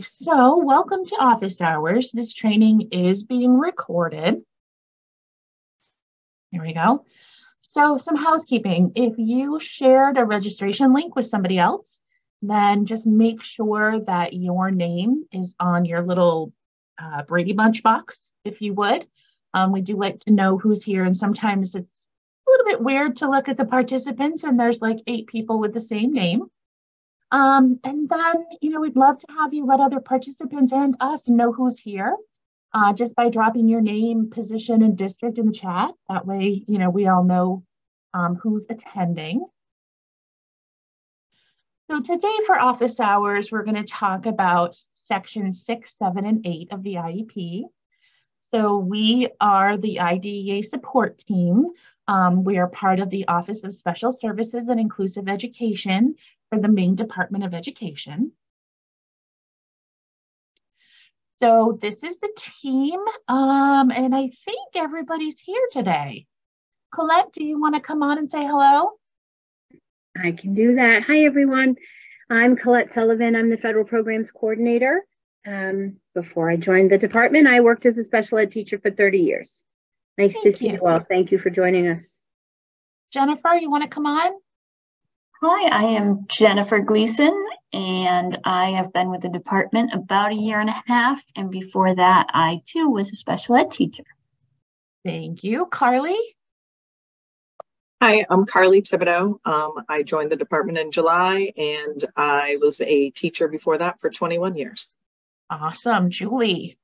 So welcome to office hours. This training is being recorded. Here we go. So some housekeeping. If you shared a registration link with somebody else, then just make sure that your name is on your little uh, Brady Bunch box, if you would. Um, we do like to know who's here, and sometimes it's a little bit weird to look at the participants and there's like eight people with the same name. Um, and then, you know, we'd love to have you let other participants and us know who's here uh, just by dropping your name, position, and district in the chat. That way, you know, we all know um, who's attending. So today for office hours, we're going to talk about section six, seven, and eight of the IEP. So we are the IDEA support team. Um, we are part of the Office of Special Services and Inclusive Education for the Maine Department of Education. So this is the team, um, and I think everybody's here today. Colette, do you want to come on and say hello? I can do that. Hi, everyone. I'm Colette Sullivan. I'm the Federal Programs Coordinator. Um, before I joined the department, I worked as a special ed teacher for 30 years. Nice Thank to see you. you all. Thank you for joining us. Jennifer, you want to come on? Hi, I am Jennifer Gleason, and I have been with the department about a year and a half. And before that, I too was a special ed teacher. Thank you. Carly? Hi, I'm Carly Thibodeau. Um, I joined the department in July, and I was a teacher before that for 21 years. Awesome. Julie?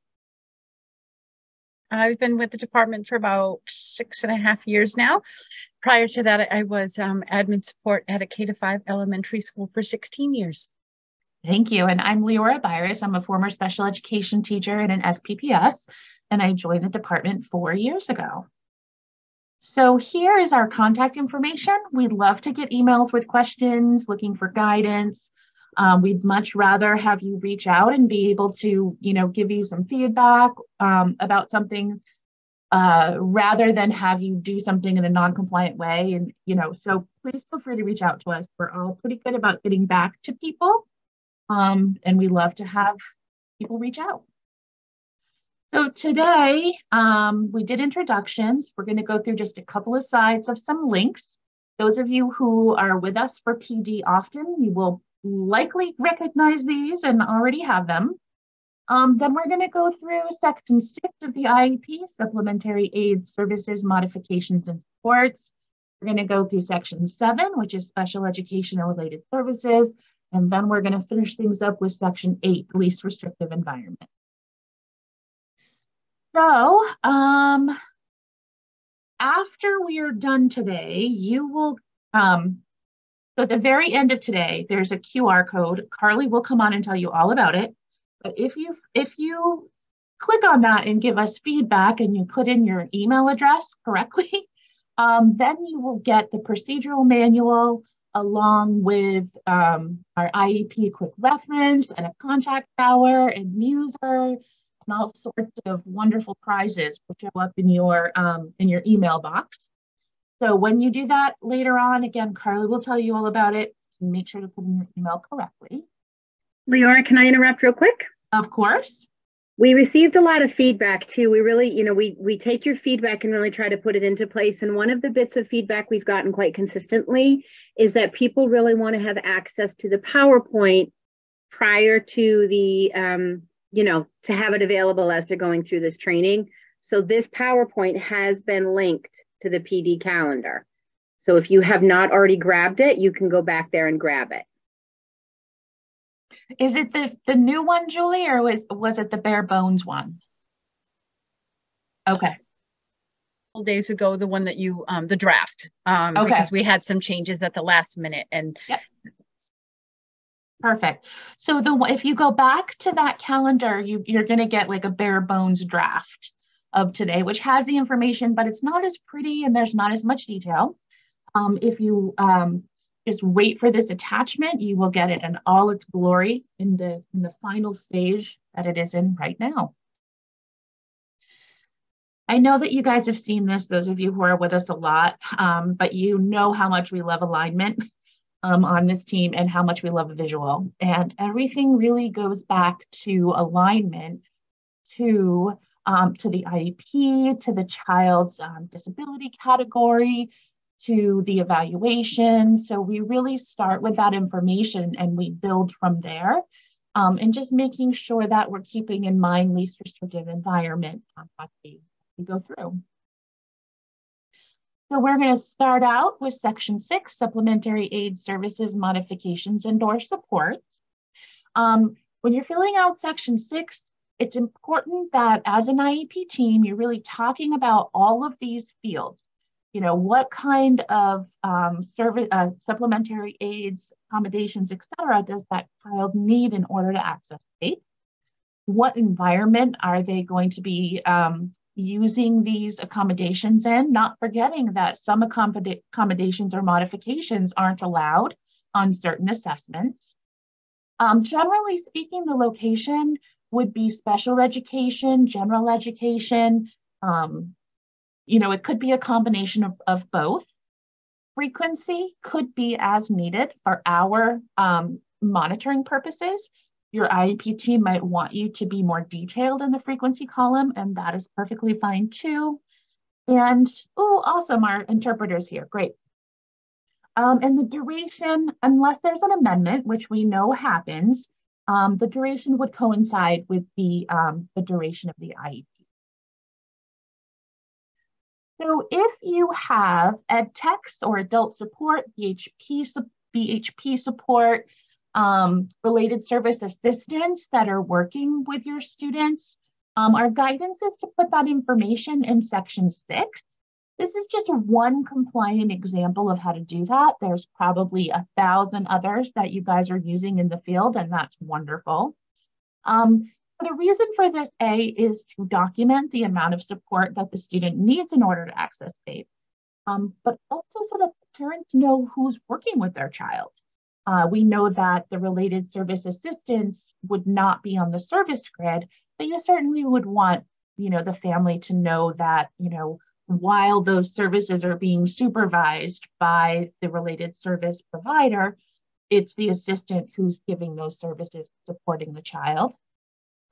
I've been with the department for about six and a half years now prior to that, I was um, admin support at a K to five elementary school for 16 years. Thank you. And I'm Leora Byers. I'm a former special education teacher in an SPPS, and I joined the department four years ago. So here is our contact information. We'd love to get emails with questions, looking for guidance. Um, we'd much rather have you reach out and be able to, you know, give you some feedback um, about something uh, rather than have you do something in a non-compliant way. And, you know, so please feel free to reach out to us. We're all pretty good about getting back to people. Um, and we love to have people reach out. So today um, we did introductions. We're going to go through just a couple of sides of some links. Those of you who are with us for PD often, you will likely recognize these and already have them. Um, then we're going to go through section six of the IEP, supplementary aid services, modifications, and supports. We're going to go through section seven, which is special education and related services. And then we're going to finish things up with section eight, least restrictive environment. So um, after we are done today, you will, um, so at the very end of today, there's a QR code. Carly will come on and tell you all about it. But if you if you click on that and give us feedback and you put in your email address correctly, um, then you will get the procedural manual along with um, our IEP quick reference and a contact hour and muser and all sorts of wonderful prizes will show up in your um, in your email box. So when you do that later on, again, Carly will tell you all about it. Make sure to put in your email correctly. Leora, can I interrupt real quick? Of course. We received a lot of feedback too. We really, you know, we we take your feedback and really try to put it into place. And one of the bits of feedback we've gotten quite consistently is that people really want to have access to the PowerPoint prior to the, um, you know, to have it available as they're going through this training. So this PowerPoint has been linked to the PD calendar. So if you have not already grabbed it, you can go back there and grab it. Is it the the new one, Julie, or was was it the bare bones one? Okay. Days ago, the one that you um the draft. Um okay. because we had some changes at the last minute and yep. Perfect. So the if you go back to that calendar, you you're going to get like a bare bones draft of today, which has the information, but it's not as pretty and there's not as much detail. Um, if you um, just wait for this attachment. You will get it in all its glory in the, in the final stage that it is in right now. I know that you guys have seen this, those of you who are with us a lot, um, but you know how much we love alignment. um, on this team and how much we love visual. And everything really goes back to alignment to um, to the IEP, to the child's um, disability category, to the evaluation. So we really start with that information and we build from there. Um, and just making sure that we're keeping in mind least restrictive environment as we, we go through. So we're going to start out with section six, supplementary aid services, modifications, and or supports. Um, when you're filling out section six, it's important that as an IEP team, you're really talking about all of these fields. You know, what kind of um, service, uh, supplementary aids, accommodations, et cetera, does that child need in order to access FAPE? What environment are they going to be um, using these accommodations in? Not forgetting that some accommod accommodations or modifications aren't allowed on certain assessments. Um, generally speaking, the location would be special education, general education. Um, you know, it could be a combination of, of both. Frequency could be as needed for our um, monitoring purposes. Your IEP team might want you to be more detailed in the frequency column, and that is perfectly fine too. And, oh, awesome, our interpreters here, great. Um, and the duration, unless there's an amendment, which we know happens, um, the duration would coincide with the, um, the duration of the IEP. So if you have ed techs or adult support, BHP, BHP support, um, related service assistants that are working with your students, um, our guidance is to put that information in section six. This is just one compliant example of how to do that. There's probably a thousand others that you guys are using in the field, and that's wonderful. Um, the reason for this A is to document the amount of support that the student needs in order to access FAPE, um, but also so that parents know who's working with their child. Uh, we know that the related service assistance would not be on the service grid, but you certainly would want, you know, the family to know that, you know, while those services are being supervised by the related service provider, it's the assistant who's giving those services supporting the child.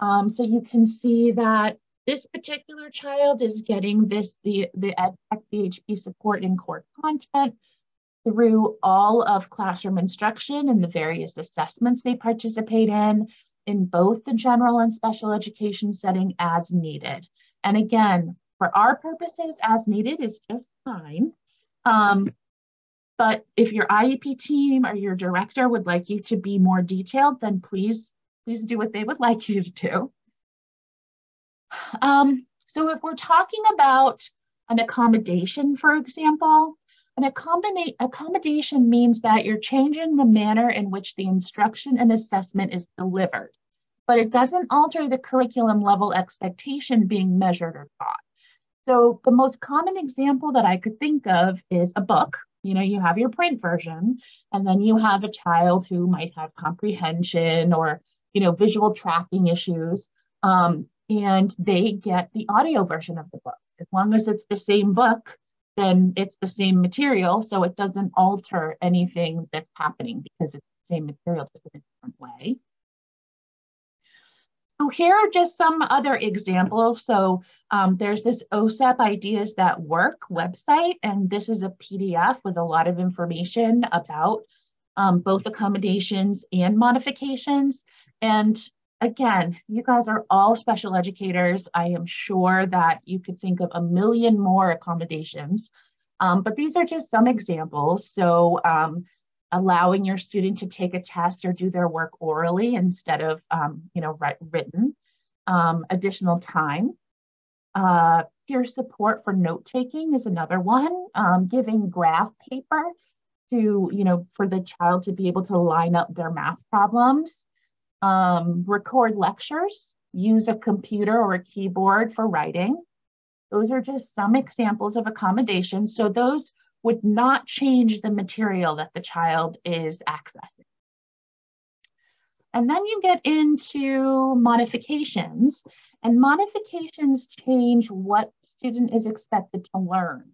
Um, so you can see that this particular child is getting this the the EdTech BHP support in core content through all of classroom instruction and the various assessments they participate in, in both the general and special education setting as needed. And again, for our purposes, as needed is just fine. Um, but if your IEP team or your director would like you to be more detailed, then please, please do what they would like you to do. Um, so if we're talking about an accommodation, for example, an accommodation means that you're changing the manner in which the instruction and assessment is delivered, but it doesn't alter the curriculum level expectation being measured or taught. So the most common example that I could think of is a book. You know, you have your print version, and then you have a child who might have comprehension or, you know, visual tracking issues, um, and they get the audio version of the book. As long as it's the same book, then it's the same material, so it doesn't alter anything that's happening because it's the same material, just in a different way. So here are just some other examples. So um, there's this OSEP Ideas That Work website, and this is a PDF with a lot of information about um, both accommodations and modifications. And again, you guys are all special educators. I am sure that you could think of a million more accommodations, um, but these are just some examples. So um, allowing your student to take a test or do their work orally instead of, um, you know, written, um, additional time. Uh, peer support for note taking is another one, um, giving graph paper to, you know, for the child to be able to line up their math problems, um, record lectures, use a computer or a keyboard for writing. Those are just some examples of accommodations. So those would not change the material that the child is accessing. And then you get into modifications, and modifications change what student is expected to learn.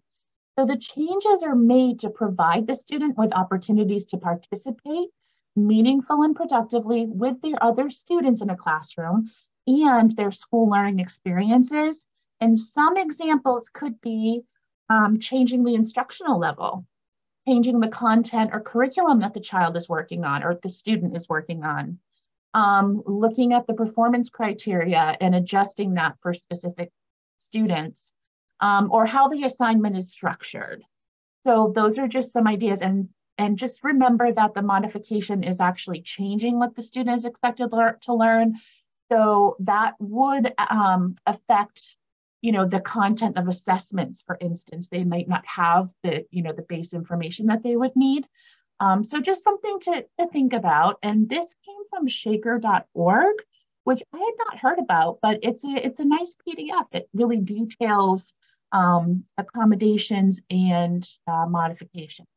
So the changes are made to provide the student with opportunities to participate meaningful and productively with their other students in a classroom and their school learning experiences. And some examples could be um, changing the instructional level, changing the content or curriculum that the child is working on or the student is working on, um, looking at the performance criteria and adjusting that for specific students, um, or how the assignment is structured. So those are just some ideas. And, and just remember that the modification is actually changing what the student is expected to learn. So that would um, affect you know the content of assessments for instance they might not have the you know the base information that they would need um, so just something to, to think about and this came from shaker.org which i had not heard about but it's a it's a nice pdf that really details um, accommodations and uh, modifications.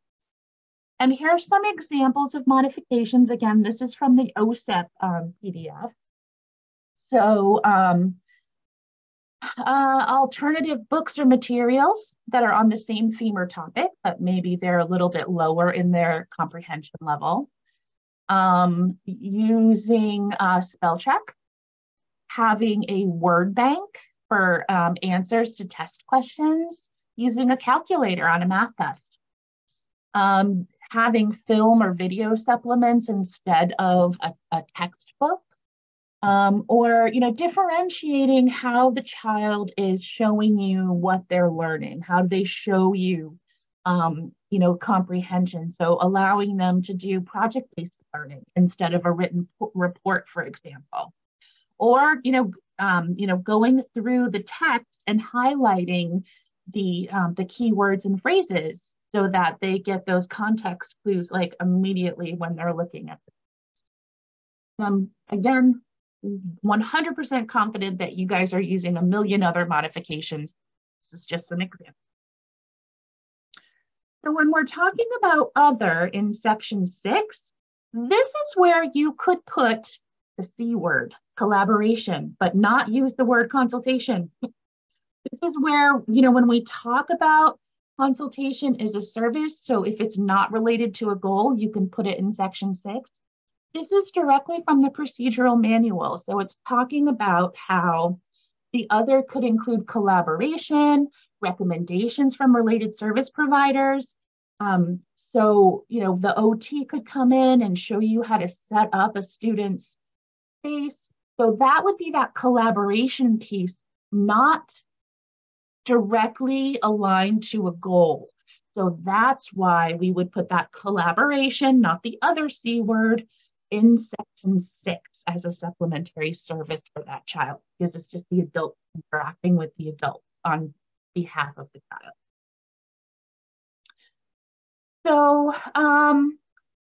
And here are some examples of modifications. Again this is from the osep um, pdf so um, uh, alternative books or materials that are on the same theme or topic, but maybe they're a little bit lower in their comprehension level. Um, using uh, spell check, having a word bank for um, answers to test questions, using a calculator on a math test, um, having film or video supplements instead of a, a textbook um, or you know differentiating how the child is showing you what they're learning how do they show you um, you know comprehension. So allowing them to do project-based learning instead of a written report for example. Or you know um, you know going through the text and highlighting the um, the key words and phrases so that they get those context clues like immediately when they're looking at it. Um, again, 100% confident that you guys are using a million other modifications. This is just an example. So when we're talking about other in section six, this is where you could put the C word, collaboration, but not use the word consultation. this is where, you know, when we talk about consultation is a service, so if it's not related to a goal, you can put it in section six. This is directly from the procedural manual. So it's talking about how the other could include collaboration, recommendations from related service providers. Um, so, you know, the OT could come in and show you how to set up a student's space. So that would be that collaboration piece, not directly aligned to a goal. So that's why we would put that collaboration, not the other C word, in section six as a supplementary service for that child because it's just the adult interacting with the adult on behalf of the child. So um,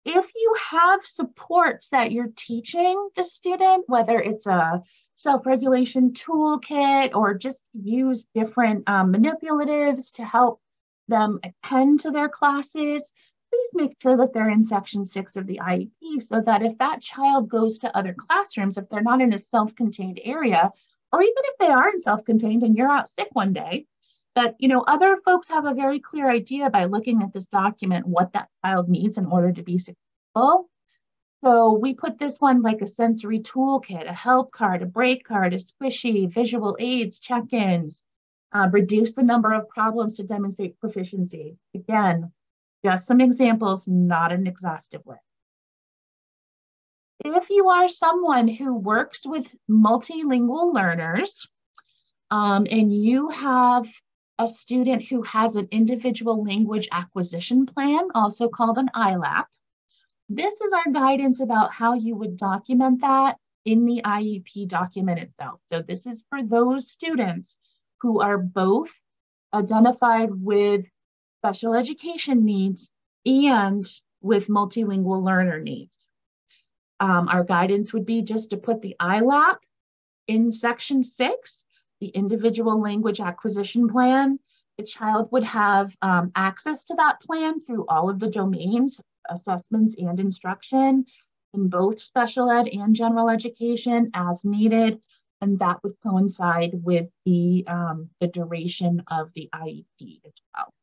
if you have supports that you're teaching the student, whether it's a self-regulation toolkit or just use different um, manipulatives to help them attend to their classes, please make sure that they're in section six of the IEP so that if that child goes to other classrooms, if they're not in a self-contained area, or even if they are in self-contained and you're out sick one day, that you know other folks have a very clear idea by looking at this document what that child needs in order to be successful. So we put this one like a sensory toolkit, a help card, a break card, a squishy, visual aids, check-ins, uh, reduce the number of problems to demonstrate proficiency. Again, just some examples, not an exhaustive list. If you are someone who works with multilingual learners um, and you have a student who has an individual language acquisition plan, also called an ILAP, this is our guidance about how you would document that in the IEP document itself. So this is for those students who are both identified with special education needs and with multilingual learner needs. Um, our guidance would be just to put the ILAP in section six, the individual language acquisition plan. The child would have um, access to that plan through all of the domains, assessments and instruction in both special ed and general education as needed. And that would coincide with the, um, the duration of the IEP as well.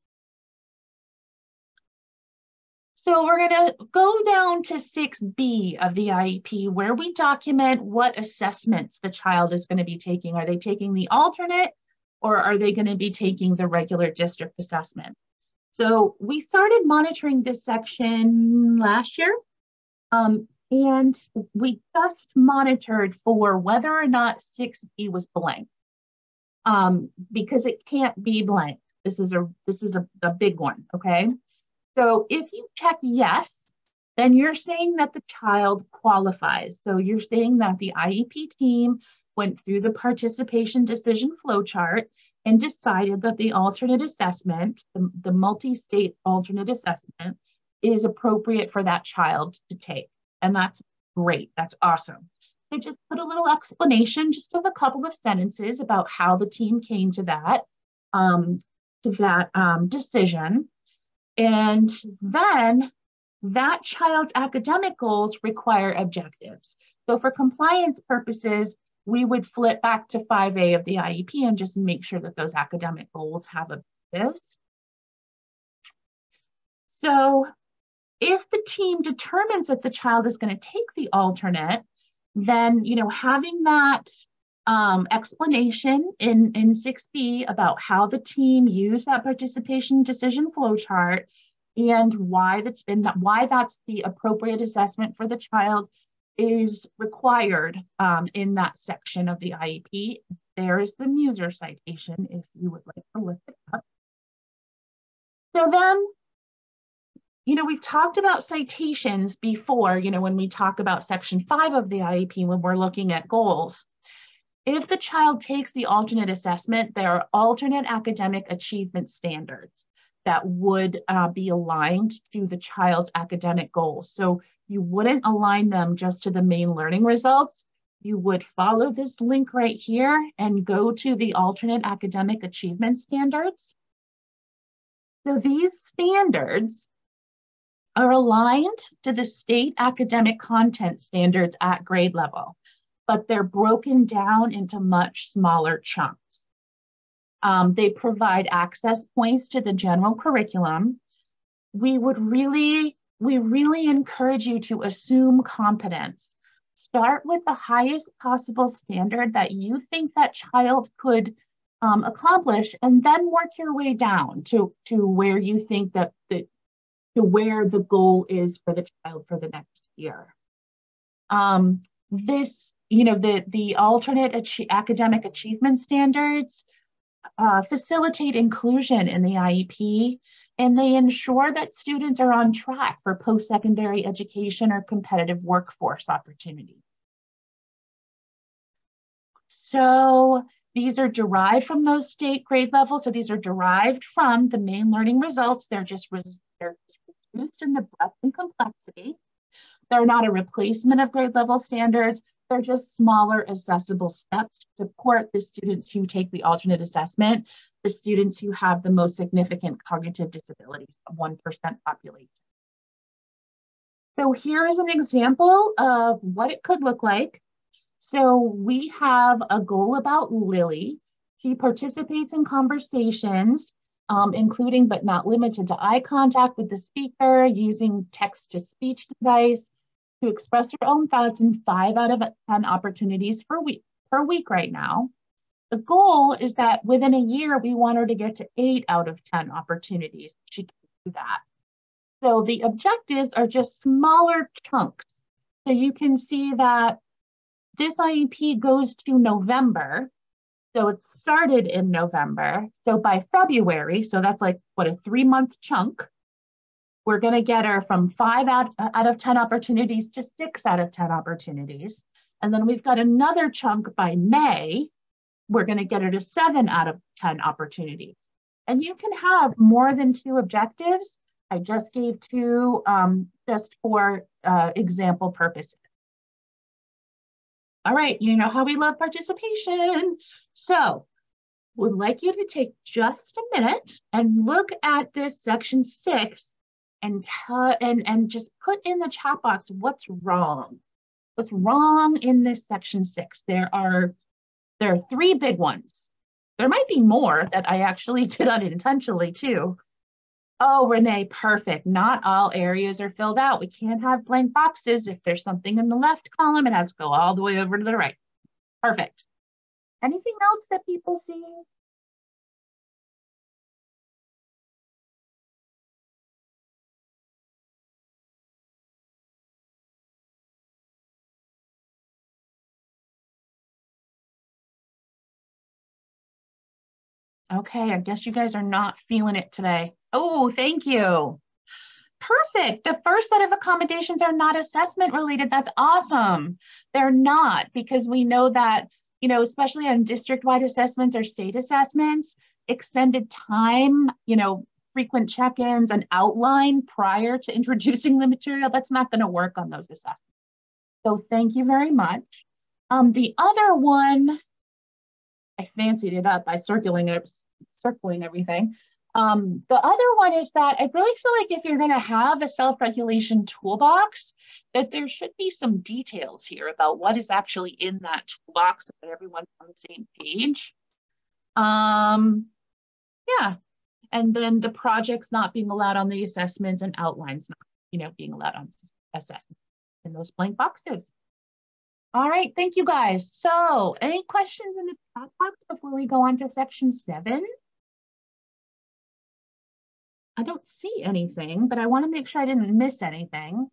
So we're going to go down to 6B of the IEP where we document what assessments the child is going to be taking. Are they taking the alternate or are they going to be taking the regular district assessment? So we started monitoring this section last year. Um, and we just monitored for whether or not 6B was blank um, because it can't be blank. This is a this is a, a big one, okay? So if you check yes, then you're saying that the child qualifies. So you're saying that the IEP team went through the participation decision flowchart and decided that the alternate assessment, the, the multi-state alternate assessment, is appropriate for that child to take. And that's great. That's awesome. So just put a little explanation, just of a couple of sentences about how the team came to that, um, to that um, decision. And then that child's academic goals require objectives. So for compliance purposes, we would flip back to 5A of the IEP and just make sure that those academic goals have objectives. So if the team determines that the child is going to take the alternate, then you know having that um, explanation in, in 6B about how the team used that participation decision flowchart and why the, and why that's the appropriate assessment for the child is required um, in that section of the IEP. There is the Muser citation if you would like to look it up. So then, you know, we've talked about citations before, you know, when we talk about section five of the IEP when we're looking at goals. If the child takes the alternate assessment, there are alternate academic achievement standards that would uh, be aligned to the child's academic goals. So you wouldn't align them just to the main learning results. You would follow this link right here and go to the alternate academic achievement standards. So these standards are aligned to the state academic content standards at grade level but they're broken down into much smaller chunks. Um, they provide access points to the general curriculum. We would really, we really encourage you to assume competence. Start with the highest possible standard that you think that child could um, accomplish, and then work your way down to, to where you think that the, to where the goal is for the child for the next year. Um, this you know, the, the alternate ach academic achievement standards uh, facilitate inclusion in the IEP, and they ensure that students are on track for post-secondary education or competitive workforce opportunities. So these are derived from those state grade levels. So these are derived from the main learning results. They're just they're reduced in the breadth and complexity. They're not a replacement of grade level standards. They're just smaller accessible steps to support the students who take the alternate assessment, the students who have the most significant cognitive disabilities, 1% population. So here is an example of what it could look like. So we have a goal about Lily. She participates in conversations, um, including but not limited to eye contact with the speaker, using text-to-speech device, to express your own thoughts in five out of 10 opportunities per week, per week right now. The goal is that within a year, we want her to get to eight out of 10 opportunities. She can do that. So the objectives are just smaller chunks. So you can see that this IEP goes to November. So it started in November. So by February, so that's like what a three month chunk, we're going to get her from five out, out of 10 opportunities to six out of 10 opportunities. And then we've got another chunk by May. We're going to get her to seven out of 10 opportunities. And you can have more than two objectives. I just gave two um, just for uh, example purposes. All right, you know how we love participation. So would like you to take just a minute and look at this section six and tell and and just put in the chat box what's wrong. What's wrong in this section six? There are there are three big ones. There might be more that I actually did unintentionally too. Oh, Renee, perfect. Not all areas are filled out. We can't have blank boxes. If there's something in the left column, it has to go all the way over to the right. Perfect. Anything else that people see? Okay, I guess you guys are not feeling it today. Oh, thank you. Perfect. The first set of accommodations are not assessment related. That's awesome. They're not because we know that, you know, especially on district wide assessments or state assessments, extended time, you know, frequent check ins, and outline prior to introducing the material, that's not going to work on those assessments. So thank you very much. Um, the other one, I fancied it up by circling it, circling everything. Um, the other one is that I really feel like if you're going to have a self-regulation toolbox, that there should be some details here about what is actually in that toolbox so that everyone's on the same page. Um, yeah, and then the projects not being allowed on the assessments and outlines not, you know, being allowed on assessments in those blank boxes. All right, thank you guys. So any questions in the chat box before we go on to section seven? I don't see anything, but I want to make sure I didn't miss anything.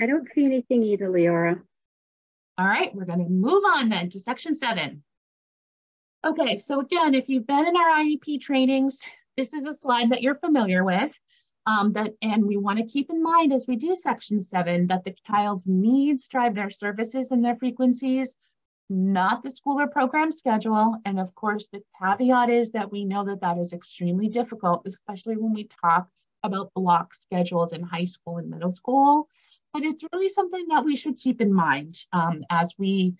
I don't see anything either, Leora. All right, we're going to move on then to section seven. Okay, so again, if you've been in our IEP trainings, this is a slide that you're familiar with. Um, that and we want to keep in mind as we do section seven that the child's needs drive their services and their frequencies, not the school or program schedule. And of course, the caveat is that we know that that is extremely difficult, especially when we talk about block schedules in high school and middle school. But it's really something that we should keep in mind um, as we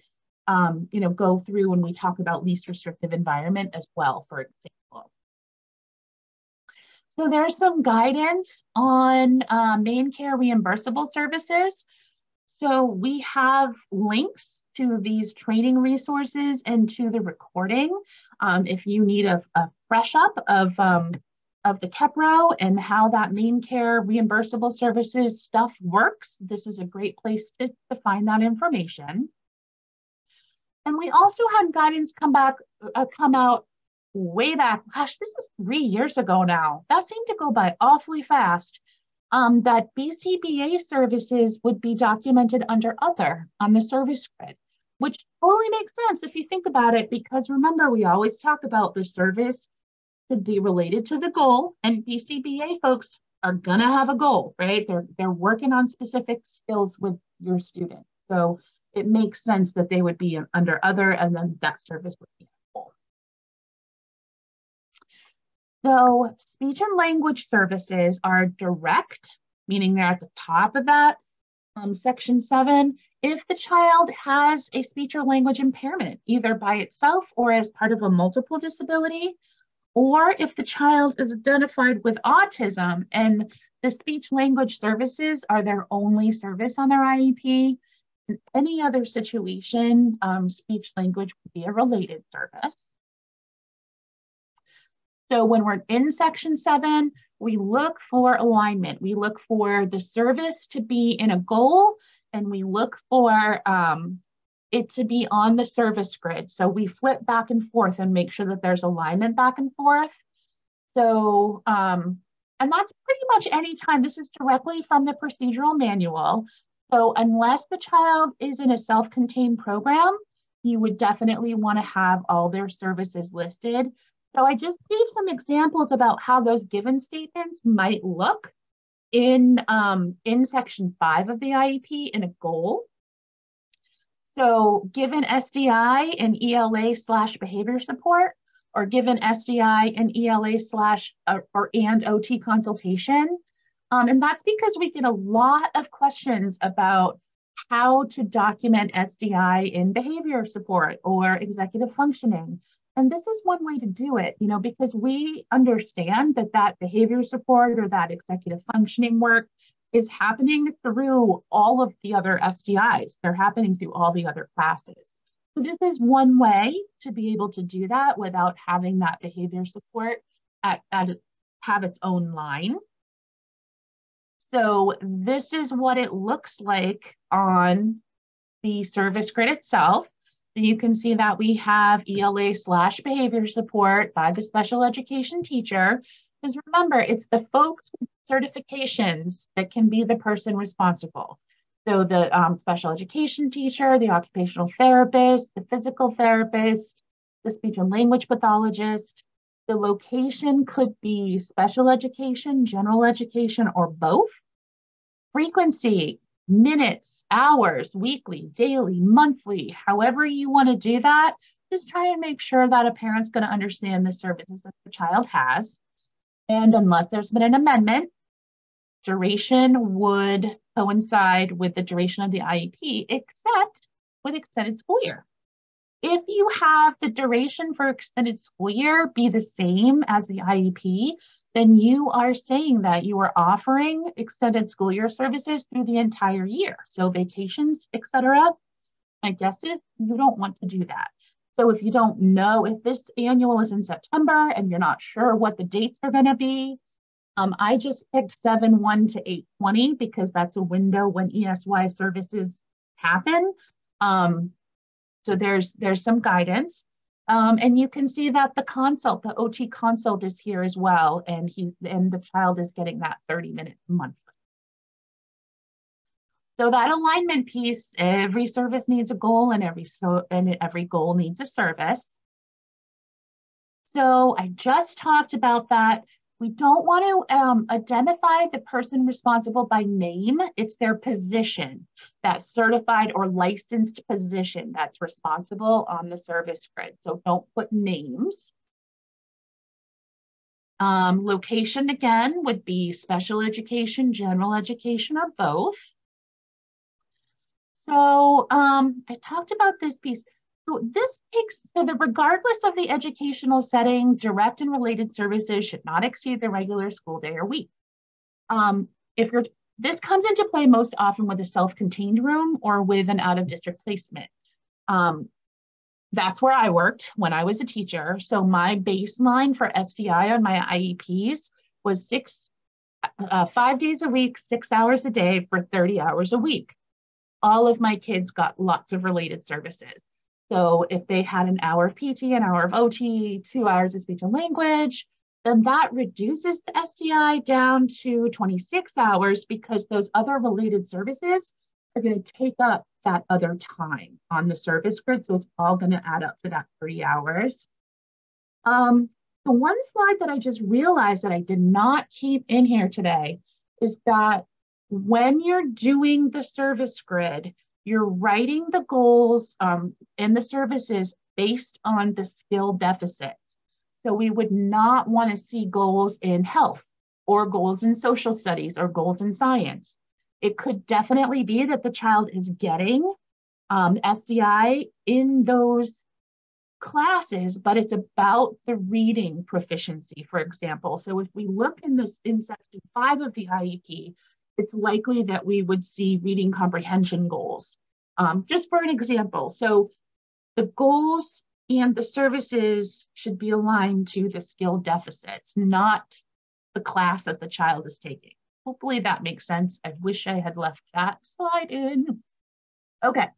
um, you know, go through when we talk about least restrictive environment as well, for example. So there's some guidance on uh, MaineCare reimbursable services. So we have links to these training resources and to the recording. Um, if you need a, a fresh up of, um, of the KEPRO and how that MaineCare reimbursable services stuff works, this is a great place to, to find that information. And we also had guidance come back, uh, come out way back. Gosh, this is three years ago now. That seemed to go by awfully fast um, that BCBA services would be documented under other on the service grid, which totally makes sense if you think about it, because remember, we always talk about the service should be related to the goal, and BCBA folks are gonna have a goal, right? They're, they're working on specific skills with your student. So it makes sense that they would be under other and then that service would be So speech and language services are direct, meaning they're at the top of that um, section seven. If the child has a speech or language impairment, either by itself or as part of a multiple disability, or if the child is identified with autism and the speech language services are their only service on their IEP, in any other situation, um, speech language would be a related service. So when we're in section seven, we look for alignment. We look for the service to be in a goal and we look for um, it to be on the service grid. So we flip back and forth and make sure that there's alignment back and forth. So, um, and that's pretty much any time. This is directly from the procedural manual. So unless the child is in a self-contained program, you would definitely wanna have all their services listed. So I just gave some examples about how those given statements might look in, um, in section five of the IEP in a goal. So given SDI and ELA slash behavior support, or given SDI and ELA slash uh, or and OT consultation. Um, and that's because we get a lot of questions about how to document SDI in behavior support or executive functioning. And this is one way to do it, you know, because we understand that that behavior support or that executive functioning work is happening through all of the other SDIs. They're happening through all the other classes. So this is one way to be able to do that without having that behavior support at, at have its own line. So this is what it looks like on the service grid itself. You can see that we have ELA slash behavior support by the special education teacher. Because remember, it's the folks with certifications that can be the person responsible. So the um, special education teacher, the occupational therapist, the physical therapist, the speech and language pathologist. The location could be special education, general education, or both. Frequency, minutes, hours, weekly, daily, monthly, however you want to do that, just try and make sure that a parent's going to understand the services that the child has. And unless there's been an amendment, duration would coincide with the duration of the IEP, except with extended school year. If you have the duration for extended school year be the same as the IEP, then you are saying that you are offering extended school year services through the entire year. So vacations, etc. My guess is you don't want to do that. So if you don't know if this annual is in September and you're not sure what the dates are going to be, um, I just picked 7 1 to 820 because that's a window when ESY services happen. Um, so there's there's some guidance. Um, and you can see that the consult, the OT consult is here as well. And he and the child is getting that 30 minute monthly. So that alignment piece, every service needs a goal and every so and every goal needs a service. So I just talked about that. We don't want to um, identify the person responsible by name. It's their position, that certified or licensed position that's responsible on the service grid. So don't put names. Um, location again would be special education, general education, or both. So um, I talked about this piece. So this takes, so that regardless of the educational setting, direct and related services should not exceed the regular school day or week. Um, if you're, this comes into play most often with a self-contained room or with an out-of-district placement. Um, that's where I worked when I was a teacher. So my baseline for SDI on my IEPs was six, uh, five days a week, six hours a day for 30 hours a week. All of my kids got lots of related services. So if they had an hour of PT, an hour of OT, two hours of speech and language, then that reduces the SDI down to 26 hours because those other related services are going to take up that other time on the service grid. So it's all going to add up to that three hours. Um, the one slide that I just realized that I did not keep in here today is that when you're doing the service grid, you're writing the goals um, and the services based on the skill deficits. So we would not want to see goals in health or goals in social studies or goals in science. It could definitely be that the child is getting um, SDI in those classes, but it's about the reading proficiency, for example. So if we look in this in section five of the IEP, it's likely that we would see reading comprehension goals. Um, just for an example, so the goals and the services should be aligned to the skill deficits, not the class that the child is taking. Hopefully that makes sense. I wish I had left that slide in. Okay.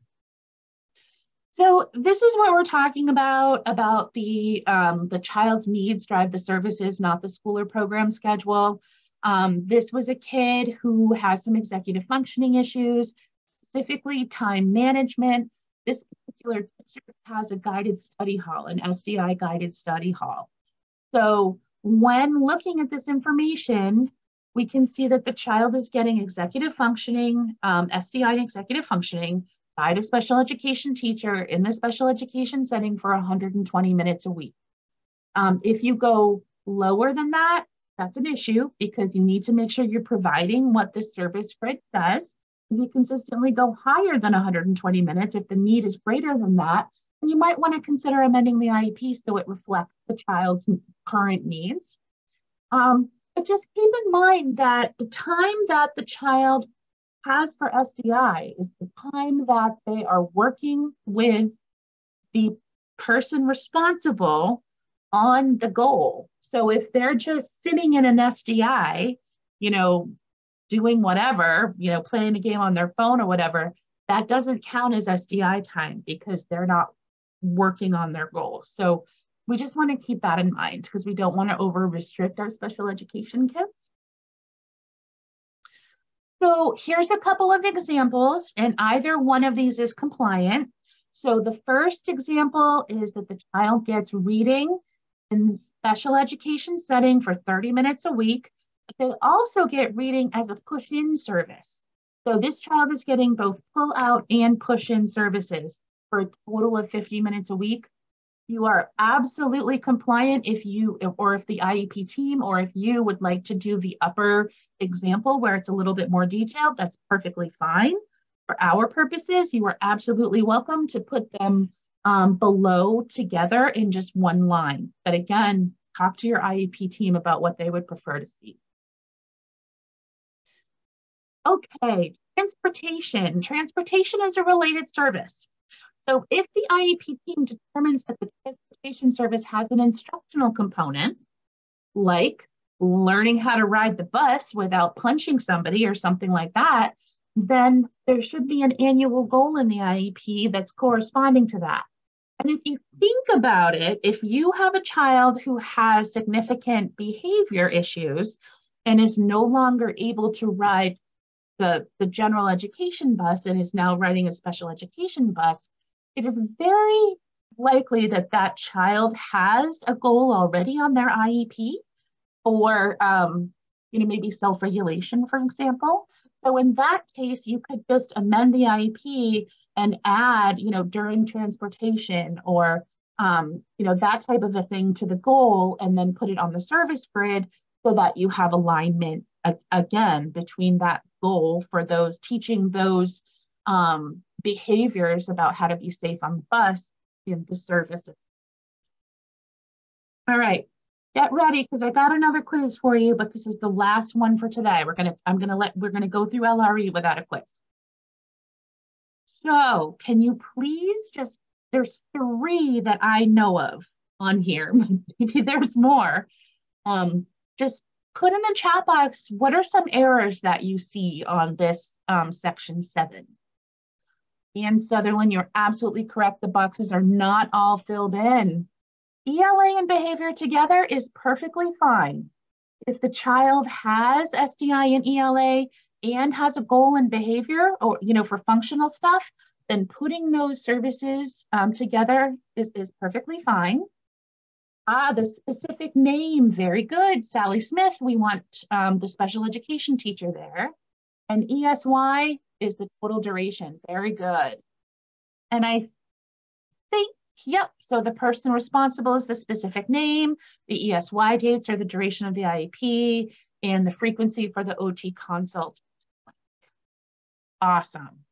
So this is what we're talking about, about the, um, the child's needs drive the services, not the school or program schedule. Um, this was a kid who has some executive functioning issues, specifically time management. This particular district has a guided study hall, an SDI guided study hall. So when looking at this information, we can see that the child is getting executive functioning, um, SDI and executive functioning by the special education teacher in the special education setting for 120 minutes a week. Um, if you go lower than that, that's an issue because you need to make sure you're providing what the service grid says. If you consistently go higher than 120 minutes, if the need is greater than that, then you might want to consider amending the IEP so it reflects the child's current needs. Um, but just keep in mind that the time that the child has for SDI is the time that they are working with the person responsible on the goal. So if they're just sitting in an SDI, you know, doing whatever, you know, playing a game on their phone or whatever, that doesn't count as SDI time because they're not working on their goals. So we just want to keep that in mind because we don't want to over restrict our special education kids. So here's a couple of examples and either one of these is compliant. So the first example is that the child gets reading in special education setting for 30 minutes a week. They also get reading as a push-in service. So this child is getting both pull-out and push-in services for a total of 50 minutes a week. You are absolutely compliant if you, or if the IEP team, or if you would like to do the upper example where it's a little bit more detailed, that's perfectly fine. For our purposes, you are absolutely welcome to put them um, below together in just one line. But again, talk to your IEP team about what they would prefer to see. Okay, transportation. Transportation is a related service. So if the IEP team determines that the transportation service has an instructional component, like learning how to ride the bus without punching somebody or something like that, then there should be an annual goal in the IEP that's corresponding to that. And if you think about it, if you have a child who has significant behavior issues and is no longer able to ride the, the general education bus and is now riding a special education bus, it is very likely that that child has a goal already on their IEP or, um, you know, maybe self-regulation, for example. So in that case, you could just amend the IEP and add, you know, during transportation or, um, you know, that type of a thing to the goal and then put it on the service grid so that you have alignment again between that goal for those teaching those um, behaviors about how to be safe on the bus in the service. All right, get ready because I got another quiz for you, but this is the last one for today. We're gonna, I'm gonna let, we're gonna go through LRE without a quiz. So can you please just, there's three that I know of on here, maybe there's more. Um, just put in the chat box, what are some errors that you see on this um, section seven? And Sutherland, you're absolutely correct. The boxes are not all filled in. ELA and behavior together is perfectly fine. If the child has SDI and ELA and has a goal and behavior or, you know, for functional stuff, then putting those services um, together is, is perfectly fine. Ah, the specific name, very good. Sally Smith, we want um, the special education teacher there. And ESY is the total duration, very good. And I think, yep, so the person responsible is the specific name, the ESY dates are the duration of the IEP, and the frequency for the OT consult. Awesome.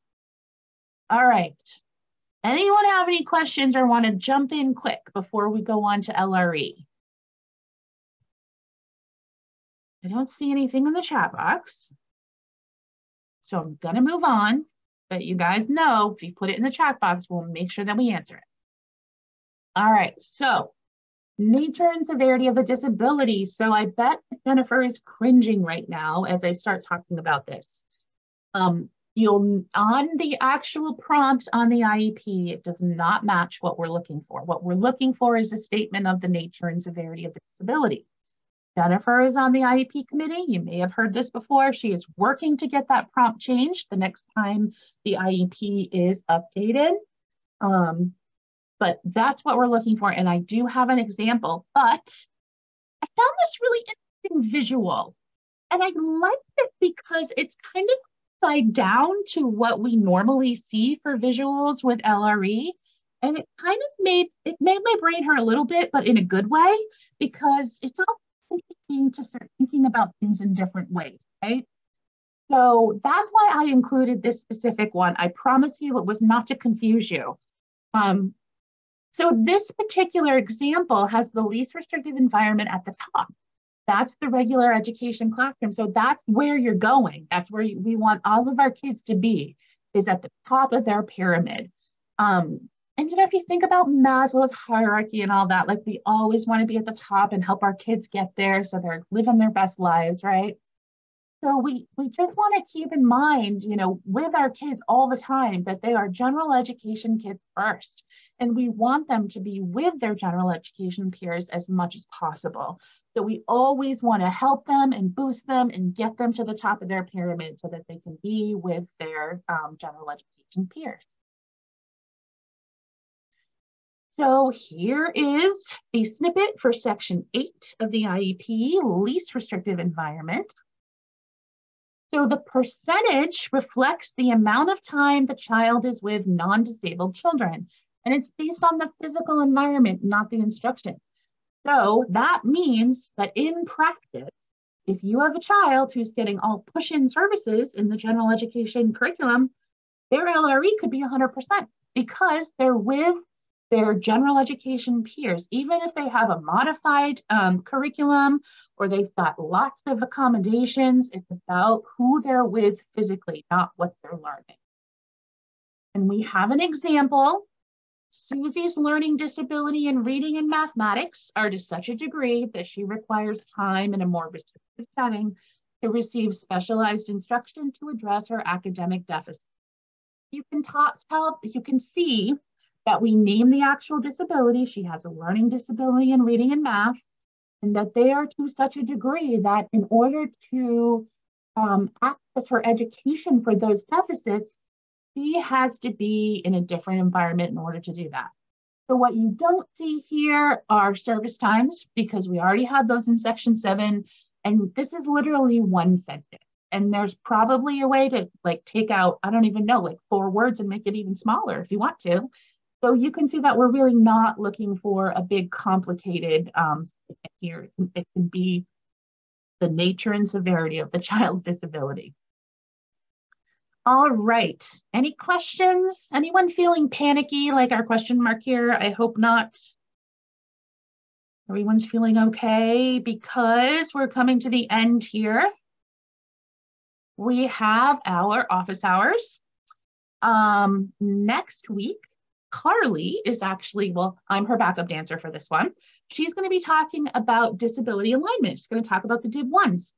All right. Anyone have any questions or want to jump in quick before we go on to LRE? I don't see anything in the chat box. So I'm going to move on, but you guys know if you put it in the chat box, we'll make sure that we answer it. All right, so nature and severity of the disability. So I bet Jennifer is cringing right now as I start talking about this. Um, you'll on the actual prompt on the IEP, it does not match what we're looking for. What we're looking for is a statement of the nature and severity of the disability. Jennifer is on the IEP committee. You may have heard this before. She is working to get that prompt changed the next time the IEP is updated. Um, but that's what we're looking for. And I do have an example, but I found this really interesting visual. And I liked it because it's kind of upside down to what we normally see for visuals with LRE. And it kind of made it made my brain hurt a little bit, but in a good way, because it's all interesting to start thinking about things in different ways, right? So that's why I included this specific one. I promise you it was not to confuse you. Um, so this particular example has the least restrictive environment at the top. That's the regular education classroom. So that's where you're going. That's where we want all of our kids to be, is at the top of their pyramid. Um, and you know, if you think about Maslow's hierarchy and all that, like we always want to be at the top and help our kids get there so they're living their best lives, right? So we, we just want to keep in mind, you know, with our kids all the time that they are general education kids first. And we want them to be with their general education peers as much as possible. So we always want to help them and boost them and get them to the top of their pyramid so that they can be with their um, general education peers. So here is a snippet for section eight of the IEP, least restrictive environment. So the percentage reflects the amount of time the child is with non-disabled children. And it's based on the physical environment, not the instruction. So that means that in practice, if you have a child who's getting all push-in services in the general education curriculum, their LRE could be 100% because they're with their general education peers, even if they have a modified um, curriculum or they've got lots of accommodations, it's about who they're with physically, not what they're learning. And we have an example. Susie's learning disability in reading and mathematics are to such a degree that she requires time in a more restrictive setting to receive specialized instruction to address her academic deficit. You can talk, tell, you can see that we name the actual disability. She has a learning disability in reading and math, and that they are to such a degree that in order to um, access her education for those deficits, she has to be in a different environment in order to do that. So what you don't see here are service times because we already had those in section seven, and this is literally one sentence. And there's probably a way to like take out, I don't even know, like four words and make it even smaller if you want to. So you can see that we're really not looking for a big complicated um, here. It can be the nature and severity of the child's disability. All right, any questions? Anyone feeling panicky like our question mark here? I hope not. Everyone's feeling okay because we're coming to the end here. We have our office hours. Um, next week, Carly is actually, well, I'm her backup dancer for this one. She's going to be talking about disability alignment. She's going to talk about the DIB ones.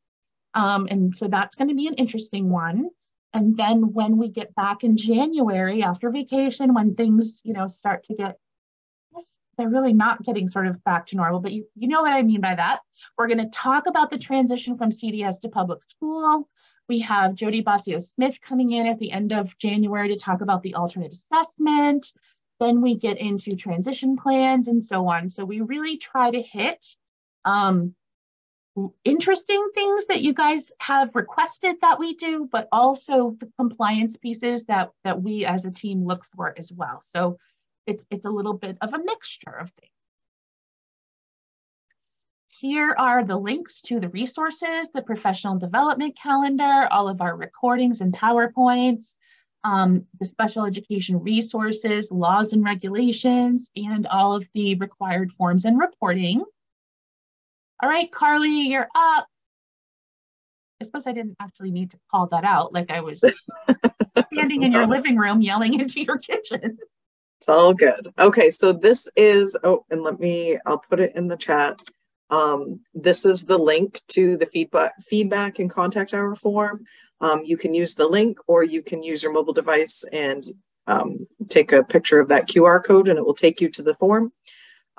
Um, and so that's going to be an interesting one. And then when we get back in January after vacation, when things, you know, start to get, they're really not getting sort of back to normal, but you, you know what I mean by that. We're going to talk about the transition from CDS to public school. We have Jody Basio Smith coming in at the end of January to talk about the alternate assessment. Then we get into transition plans and so on. So we really try to hit um, interesting things that you guys have requested that we do, but also the compliance pieces that, that we as a team look for as well. So it's, it's a little bit of a mixture of things. Here are the links to the resources, the professional development calendar, all of our recordings and PowerPoints, um, the special education resources, laws and regulations, and all of the required forms and reporting. All right, Carly, you're up. I suppose I didn't actually need to call that out like I was standing in your living room yelling into your kitchen. It's all good. Okay, so this is, oh, and let me, I'll put it in the chat. Um, this is the link to the feedback, feedback and contact hour form. Um, you can use the link or you can use your mobile device and um, take a picture of that QR code and it will take you to the form.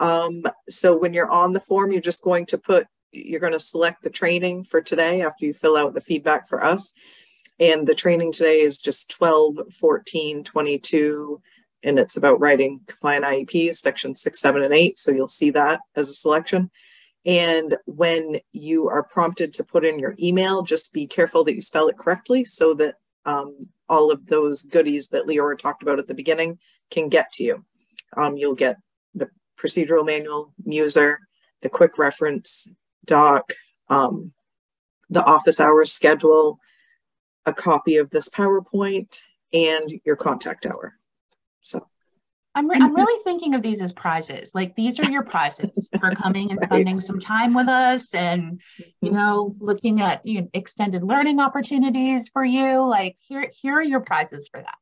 Um, so when you're on the form, you're just going to put, you're going to select the training for today after you fill out the feedback for us. And the training today is just 12, 14, 22, and it's about writing compliant IEPs, section six, seven, and eight. So you'll see that as a selection. And when you are prompted to put in your email, just be careful that you spell it correctly so that um, all of those goodies that Leora talked about at the beginning can get to you. Um, you'll get procedural manual, user, the quick reference doc, um, the office hours schedule, a copy of this PowerPoint, and your contact hour. So I'm, re- I'm really thinking of these as prizes. Like these are your prizes for coming and spending right. some time with us and, you mm-hmm. know, looking at you know, extended learning opportunities for you. Like here, here are your prizes for that.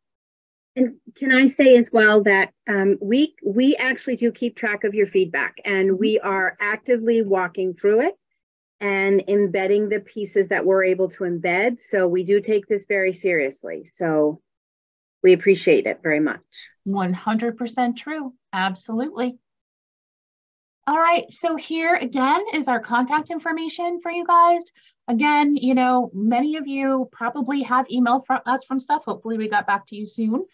And can I say as well that um, we we actually do keep track of your feedback and we are actively walking through it. and embedding the pieces that we're able to embed. So we do take this very seriously. So we appreciate it very much. 100% true. Absolutely. All right, so here again is our contact information for you guys. Again, you know, many of you probably have emailed from us from stuff. Hopefully we got back to you soon.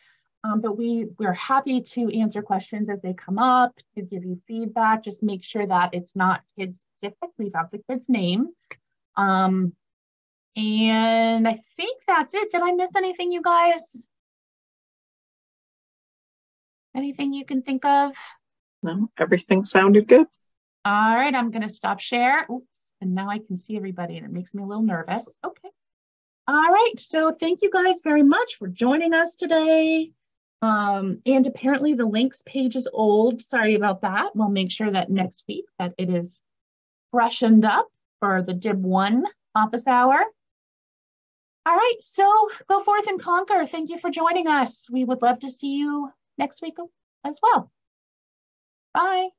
Um, but we, we're happy to answer questions as they come up, to give you feedback, just make sure that it's not kids specific, leave out the kid's name. Um, and I think that's it. Did I miss anything, you guys? Anything you can think of? No, everything sounded good. All right, I'm gonna stop share. Oops, and now I can see everybody and it makes me a little nervous. Okay. All right, so thank you guys very much for joining us today. Um, and apparently the links page is old. Sorry about that. We'll make sure that next week that it is freshened up for the DIB 1 office hour. All right, so go forth and conquer. Thank you for joining us. We would love to see you next week as well. Bye.